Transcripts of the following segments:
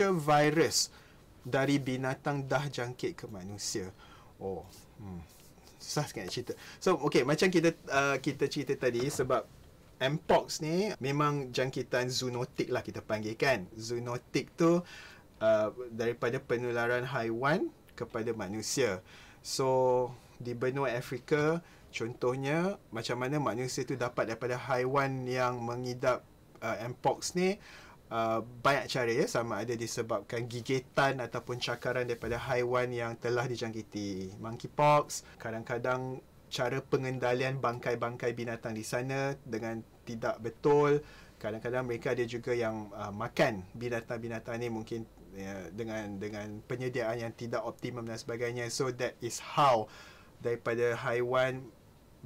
special virus dari binatang dah jangkit ke manusia. Oh, hmm. susah nak cerita. So, okay, macam kita uh, kita cerita tadi sebab Mpox ni memang jangkitan zoonotik lah kita panggil kan. Zoonotik tu uh, daripada penularan haiwan kepada manusia. So, di benua Afrika, contohnya macam mana manusia tu dapat daripada haiwan yang mengidap uh, Mpox ni, Uh, banyak cara ya. Sama ada disebabkan gigitan ataupun cakaran daripada haiwan yang telah dijangkiti. Monkeypox kadang-kadang cara pengendalian bangkai-bangkai binatang di sana dengan tidak betul. Kadang-kadang mereka ada juga yang uh, makan binatang-binatang ni mungkin uh, dengan dengan penyediaan yang tidak optimum dan sebagainya. So that is how daripada haiwan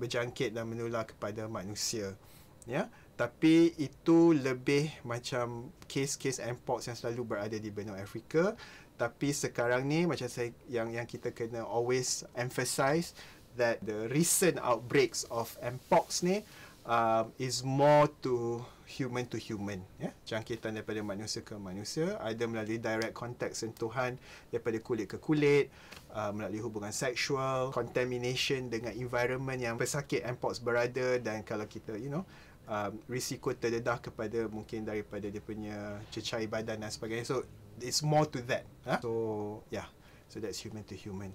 berjangkit dan menular kepada manusia ya tapi itu lebih macam kes-kes mpox yang selalu berada di benua Afrika. Tapi sekarang ni macam saya yang yang kita kena always emphasize that the recent outbreaks of mpox ni um, is more to human to human ya. Jangkitan daripada manusia ke manusia ada melalui direct contact sentuhan daripada kulit ke kulit uh, melalui hubungan seksual contamination dengan environment yang pesakit mpox berada dan kalau kita you know um, risiko terdedah kepada mungkin daripada dia punya cecair badan dan sebagainya. So it's more to that huh? so yeah. So that's human to human